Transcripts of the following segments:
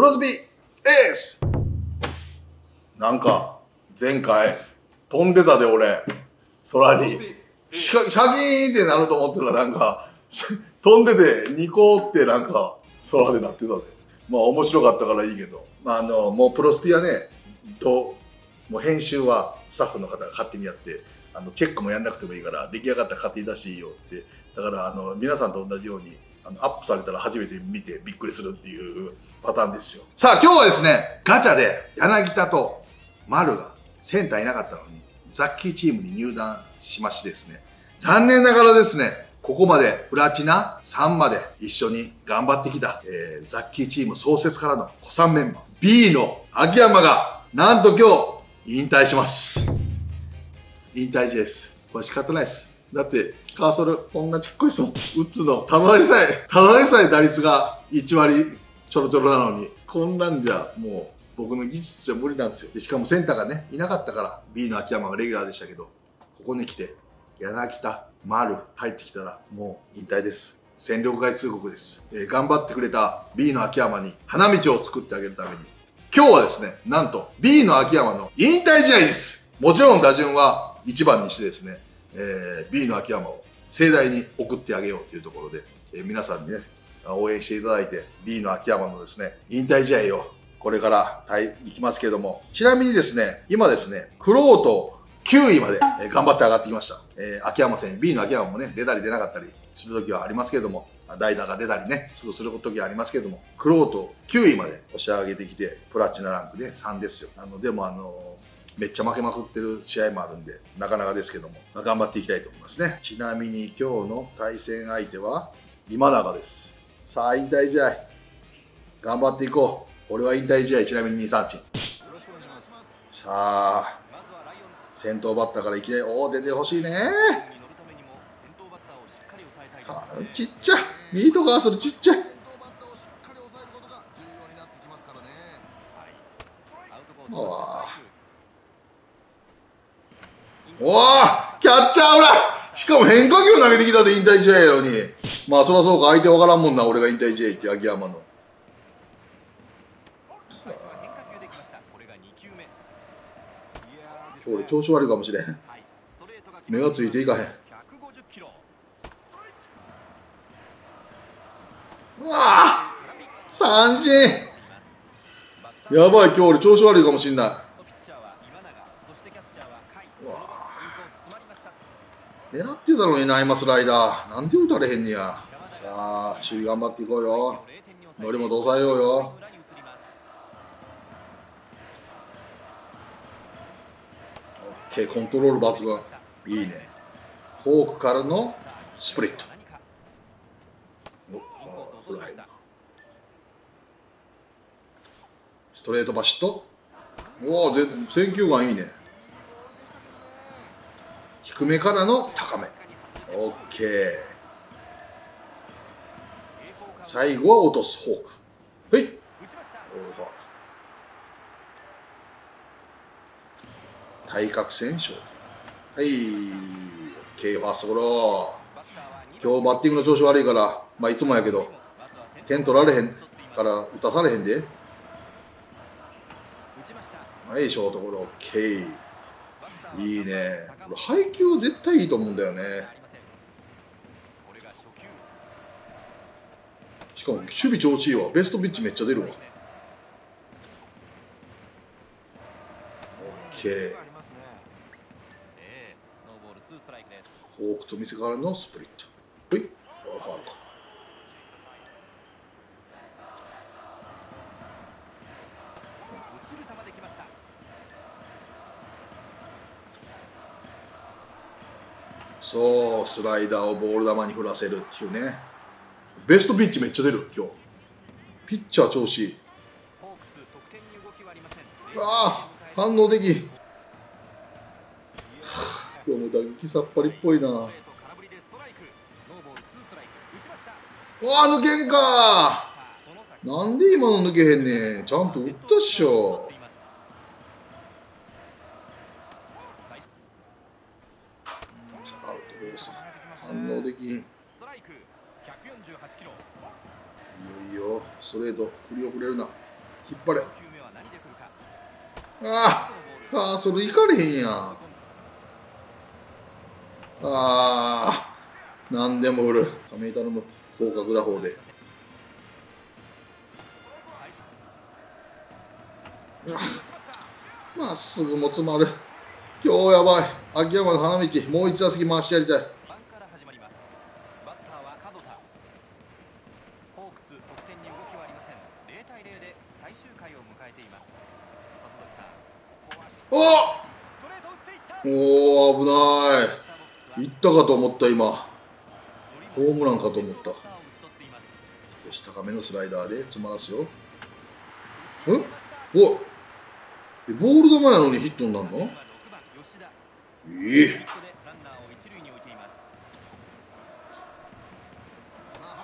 プロスピエースなんか、前回、飛んでたで俺、空に。シャシャギーンってなると思ったらなんか、飛んでてニコってなんか、空でなってたで。まあ面白かったからいいけど。まああの、もうプロスピはね、と、もう編集はスタッフの方が勝手にやって、あのチェックもやんなくてもいいから出来上がったら勝手に出していいよってだからあの皆さんと同じようにあのアップされたら初めて見てびっくりするっていうパターンですよさあ今日はですねガチャで柳田と丸がセンターいなかったのにザッキーチームに入団しましてですね残念ながらですねここまでプラチナ3まで一緒に頑張ってきた、えー、ザッキーチーム創設からの古参メンバー B の秋山がなんと今日引退します引退試合です。これ仕方ないです。だって、カーソル、こんなちっこい人打つの、ただでさえ、ただでさえ打率が1割ちょろちょろなのに、こんなんじゃもう僕の技術じゃ無理なんですよ。しかもセンターがね、いなかったから、B の秋山がレギュラーでしたけど、ここに来て、柳田、丸入ってきたら、もう引退です。戦力外通告です、えー頑張ってくれた B の秋山に花道を作ってあげるために、今日はですね、なんと B の秋山の引退試合です。もちろん打順は1番にしてですね、えー B の秋山を盛大に送ってあげようというところで、えー皆さんにね、応援していただいて、B の秋山のですね、引退試合をこれからたいいきますけども、ちなみにですね、今ですね、クロート9位までえー頑張って上がってきました。えー秋山選手、B の秋山もね、出たり出なかったりする時はありますけども、代打が出たりね、すぐする時はありますけども、クロート9位まで押し上げてきて、プラチナランクで3ですよ。あの、でもあのめっちゃ負けまくってる試合もあるんで、なかなかですけども、まあ頑張っていきたいと思いますね。ちなみに今日の対戦相手は、今永です。さあ、引退試合。頑張っていこう。俺は引退試合、ちなみに2、3チさあ、先頭バッターからいきなり、おお、出てほしいね。かちっちゃい。ミートガーソルちっちゃい。うわおおキャッチャー裏しかも変化球投げてきたで引退試合やのに。まあそりゃそうか。相手わからんもんな俺が引退試合って秋山の。今日俺調子悪いかもしれん。目がついていかへん。うわ三振。やばい今日俺調子悪いかもしんないうわ狙ってたのにな今スライダー。なんで打たれへんねや。さあ守備頑張っていこうよ。ノリも抑えようよ。OK コントロール抜群。いいね。フォークからのスプリット。フライストレートバシッとおお選球眼いいね。低めからの高め。OK 最後は落とすフォーク。はい。おーファウル対角線勝負。はい。OK ファーストゴロ。今日バッティングの調子悪いからまあいつもやけど点取られへんから打たされへんで。はいショートゴロ。OK いいね。これ配球絶対いいと思うんだよね。しかも守備調子いいわ。ベストピッチめっちゃ出るわ。OK フォークと見せからのスプリット。はいファウルかそうスライダーをボール球に振らせるっていうね。ベストピッチめっちゃ出る今日。ピッチャー調子いい。ああ反応でき。ん 今日も打撃さっぱりっぽいな。うわ抜けんか。なんで今の抜けへんねん。ちゃんと打ったっしょアウトコース反応できんいいよいいよストレート振り遅れるな。引っ張れ。ああカーソルいかれへんやん。ああ何でも売る。亀井頼む。広角打法で。まっすぐも詰まる。今日やばい。秋山の花道もう一打席回してやりたいおお危ない。いったかと思った今。ホームランかと思った。少し高めのスライダーで詰まらすよ。え？おえボール球やのにヒットになるの？いい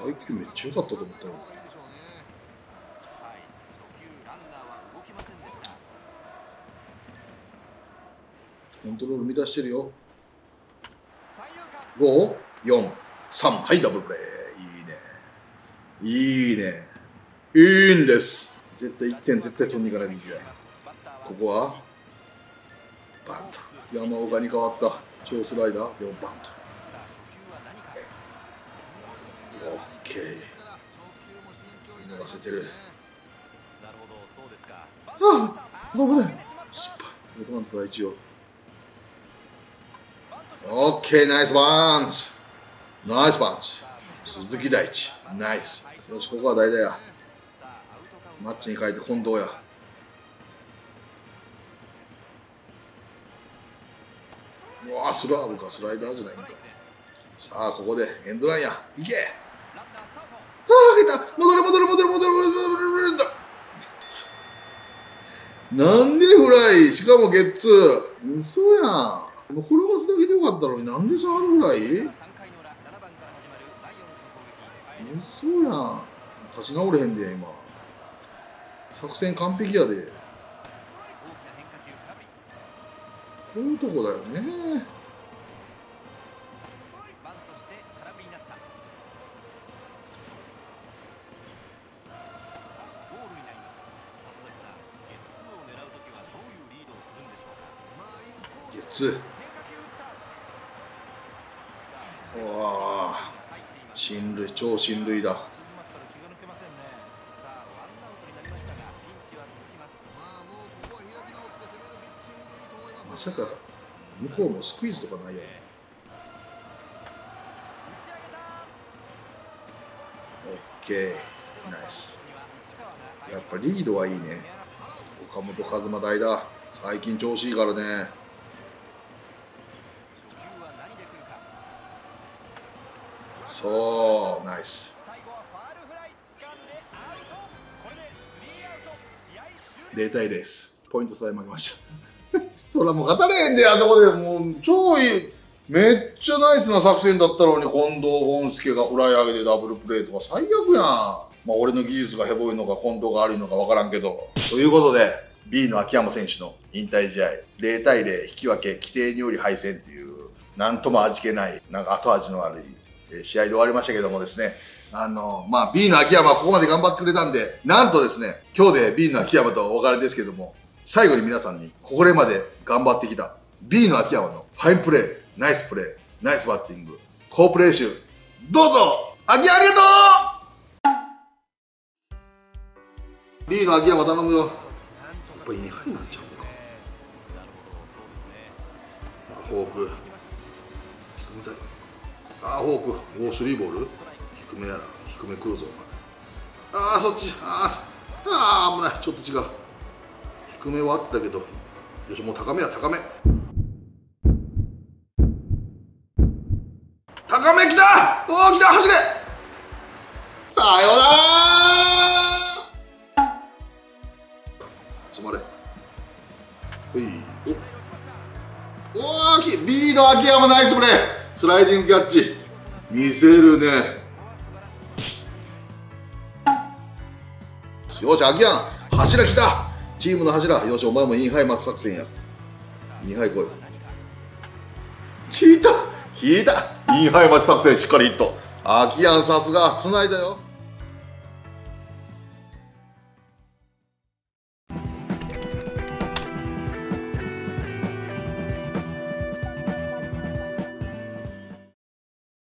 配球めっちゃ良かったと思ったよ。コントロール乱してるよ。543はいダブルプレーいいね。いいね。いいんです。絶対1点絶対取りに行かないといけないここはバント。山岡に変わった。超スライダー。でもバント。オッケー。見逃せてる。ああ危ない。失敗。バント第一よオッケーナイスバンチナイスバンチ鈴木大地ナイスよしここは代打や。マッチに変えて近藤や。うわスラーブか。スライダーじゃないんか。さあここでエンドランや。いけ。ああいた。戻れ戻れ戻れ戻れ戻れ戻れ戻れなんでフライしかもゲッツー嘘やん転がすだけでよかったのになんで下がるぐらい嘘やん。立ち直れへんで今。作戦完璧やで。こういうとこだよね。進塁超進塁だ。まさか向こうもスクイズとかないやろ。オッケーナイス。やっぱリードはいいね。岡本和真代だ。最近調子いいからね。そうナイス。0対0です。ポイントさえ負けました。そらもう勝たれへんであそこでもう超いいめっちゃナイスな作戦だったのに近藤ゴンスケがフライ上げてダブルプレーとか最悪やん。まあ俺の技術がヘボいのか近藤が悪いのか分からんけど。ということで B の秋山選手の引退試合0対0引き分け規定により敗戦っていうなんとも味気ないなんか後味の悪い試合で終わりましたけどもですね、あの、まあ、B の秋山はここまで頑張ってくれたんで、なんとですね、今日で B の秋山とお別れですけども、最後に皆さんに、これまで頑張ってきた B の秋山のファインプレー、ナイスプレー、ナイスバッティング、好プレー集、どうぞ秋ありがとう !B の秋山頼むよ。やっぱインハイになっちゃうのか。フォーク。みたい。あフォーク。おースリーボール？低めやな。低め来るぞお前。ああそっち。ああ危ない。ちょっと違う。低めは合ってたけど。よしもう高めや高め。高め来た！おお来た！走れ！さようなら！つまれ。ほい。おおおビード秋山ナイスプレー。スライディングキャッチ。見せるね。よし秋山柱きた。チームの柱。よしお前もインハイ待つ作戦や。インハイ来い。聞いた？聞いた？インハイ待つ作戦しっかりヒット秋山さすが。つないだよ。